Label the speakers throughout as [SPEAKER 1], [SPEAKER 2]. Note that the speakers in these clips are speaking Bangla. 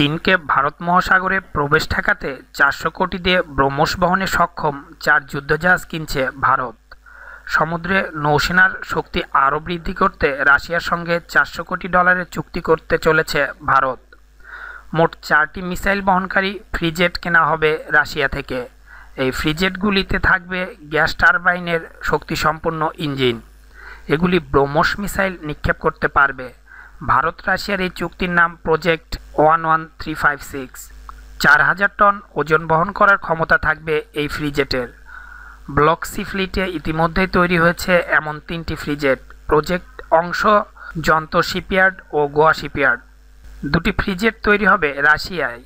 [SPEAKER 1] চীনকে ভারত মহাসাগরে প্রবেশ ঠেকাতে চারশো কোটি দিয়ে ব্রহ্মস বহনে সক্ষম চার যুদ্ধজাহাজ কিনছে ভারত। সমুদ্রে নৌসেনার শক্তি আরও বৃদ্ধি করতে রাশিয়ার সঙ্গে চারশো কোটি ডলারের চুক্তি করতে চলেছে ভারত। মোট চারটি মিসাইল বহনকারী ফ্রিজেট কেনা হবে রাশিয়া থেকে। এই ফ্রিজেটগুলিতে থাকবে গ্যাস টারবাইনের শক্তিসম্পন্ন ইঞ্জিন। এগুলি ব্রহ্মস মিসাইল নিক্ষেপ করতে পারবে। ভারত রাশিয়ার এই চুক্তির নাম project one one three five six চার হাজার টন ওজন বহন করার ক্ষমতা থাকবে এই ফ্রিজেটের। ব্লক সি ফ্লিটে ইতিমধ্যেই তৈরি হয়েছে এমন তিনটি ফ্রিজেট। প্রজেক্ট অংশ যন্ত্র শিপইয়ার্ড ও গোয়া শিপইয়ার্ড। দুটি ফ্রিজেট তৈরি হবে রাশিয়ায়।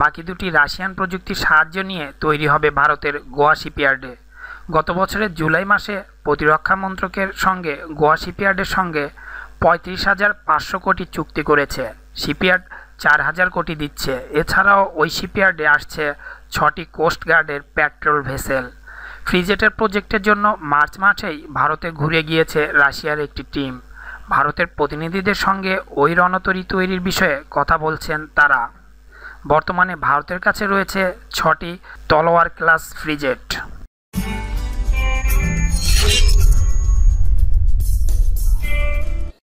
[SPEAKER 1] বাকি দুটি রাশিয়ান প্রযুক্তির সাহায্য নিয়ে তৈরি হবে ভারতের গোয়া শিপইয়ার্ডে। গত বছরের জুলাই মাসে প্রতিরক্ষা মন্ত্রকের সঙ্গে গোয়া শিপইয়ার্ডের সঙ্গে পঁয়ত্রিশ হাজার পাঁচশো কোটি চুক্তি করেছে। শিপইয়ার্ড চার হাজার কোটি দিচ্ছে। এছাড়াও ওই শিপইয়ার্ডে আসছে ছটি কোস্টগার্ডের পেট্রোল ভেসেল। ফ্রিজেটের প্রজেক্টের জন্য মার্চ মাসেই ভারতে ঘুরে গিয়েছে রাশিয়ার একটি টিম। ভারতের প্রতিনিধিদের সঙ্গে ওই রণতরী তৈরির বিষয়ে কথা বলছেন তারা। বর্তমানে ভারতের কাছে রয়েছে ছটি তলোয়ার ক্লাস ফ্রিজেট।